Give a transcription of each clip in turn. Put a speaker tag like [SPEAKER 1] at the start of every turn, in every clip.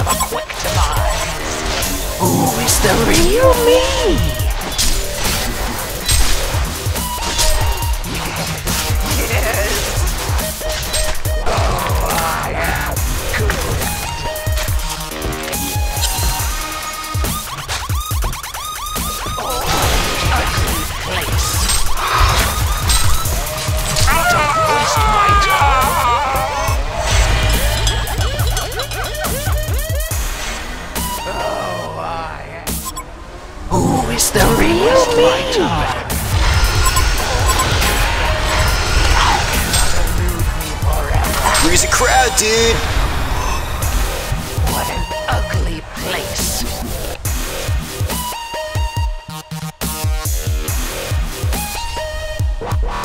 [SPEAKER 1] of a quick demise.
[SPEAKER 2] Who is the real me? Is the real me?
[SPEAKER 3] Freeze a crowd, dude.
[SPEAKER 1] What an ugly place.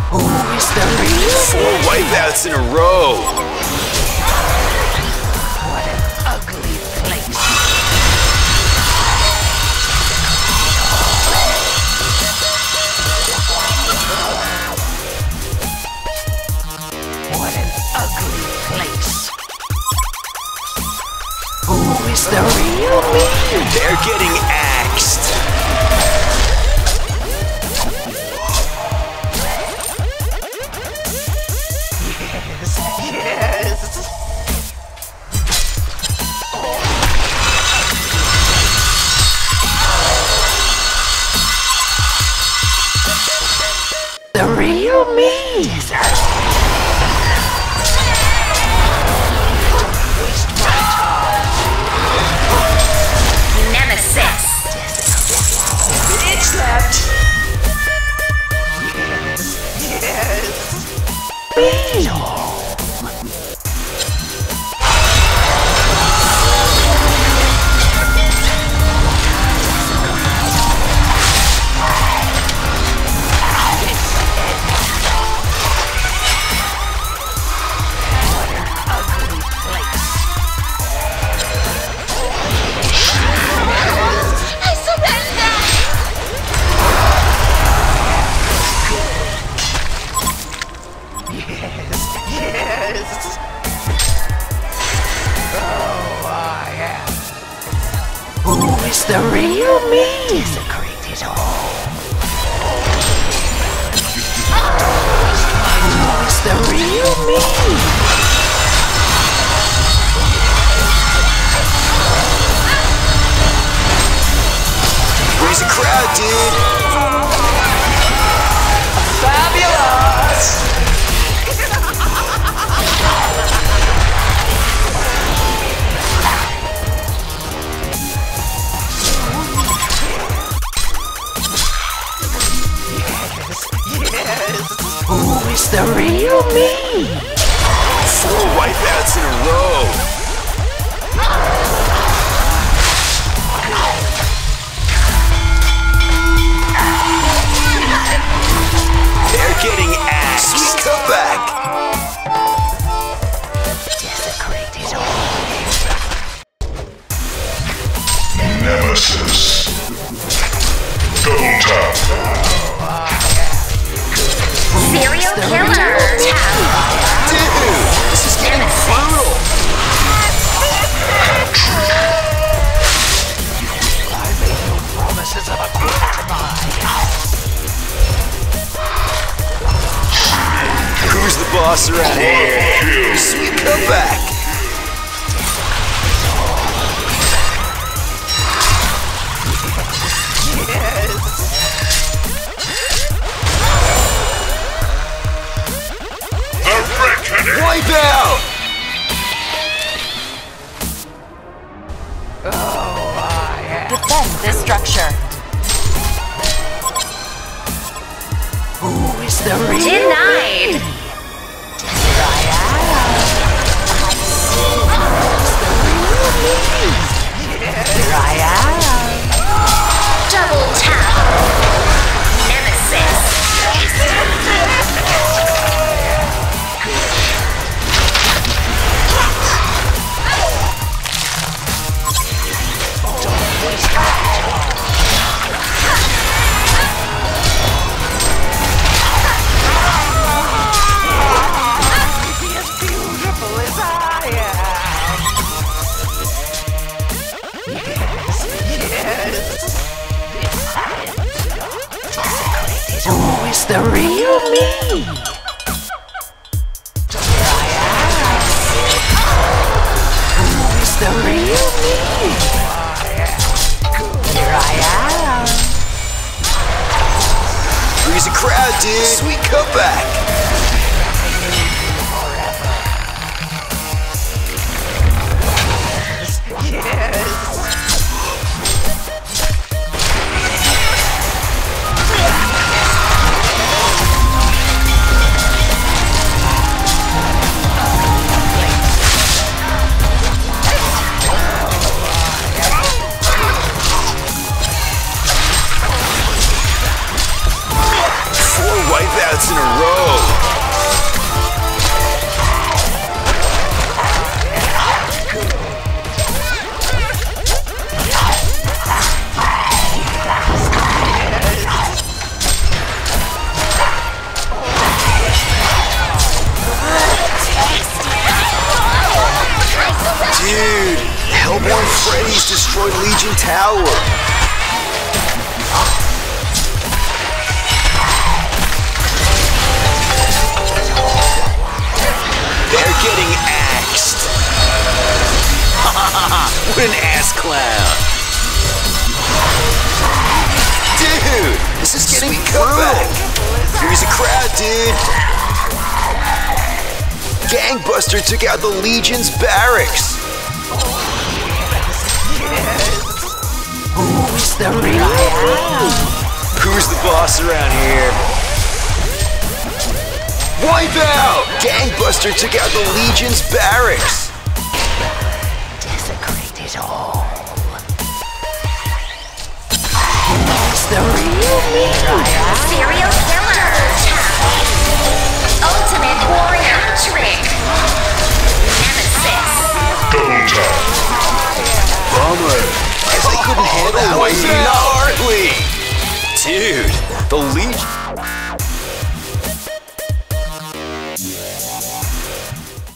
[SPEAKER 2] Who is the real
[SPEAKER 3] Four wipeouts in a row.
[SPEAKER 2] Who is the real me?
[SPEAKER 3] They're getting
[SPEAKER 1] Oh, I am.
[SPEAKER 2] Who is the real me?
[SPEAKER 1] Desecrate it all.
[SPEAKER 2] Who is the real me?
[SPEAKER 3] A crowd, dude.
[SPEAKER 2] Is the real me?
[SPEAKER 3] Four wipeouts in a row. They're getting axed. Sweet comeback.
[SPEAKER 1] Desecrate all.
[SPEAKER 4] Nemesis. Double tap.
[SPEAKER 5] Serial killer.
[SPEAKER 3] Boss around here? Sweet comeback.
[SPEAKER 4] The Reckoning.
[SPEAKER 3] Wipe out.
[SPEAKER 1] Oh, I am.
[SPEAKER 5] Defend this structure.
[SPEAKER 2] Who is the real
[SPEAKER 5] Denied.
[SPEAKER 1] Here
[SPEAKER 2] is the real me? Who is the real me? Here I am.
[SPEAKER 3] Freeze the crowd, dude. Sweet comeback. In a row. Dude, Hellbourne Freddy's destroyed Legion Tower. They're getting axed. what an ass clown. Dude, this is getting comeback. Here's a crowd, dude. Gangbuster took out the Legion's barracks.
[SPEAKER 2] Who is the real?
[SPEAKER 3] Who's the boss around here? Wipe out! Gangbuster took out the Legion's barracks.
[SPEAKER 2] Desecrate it all. Who is the real me?
[SPEAKER 5] Serial killer. Ultimate warrior trick. Nemesis.
[SPEAKER 4] Double tap.
[SPEAKER 3] Bummer. Guess I couldn't handle oh,
[SPEAKER 4] Wipe
[SPEAKER 3] Wesley
[SPEAKER 4] out.
[SPEAKER 3] Dude, the Legion.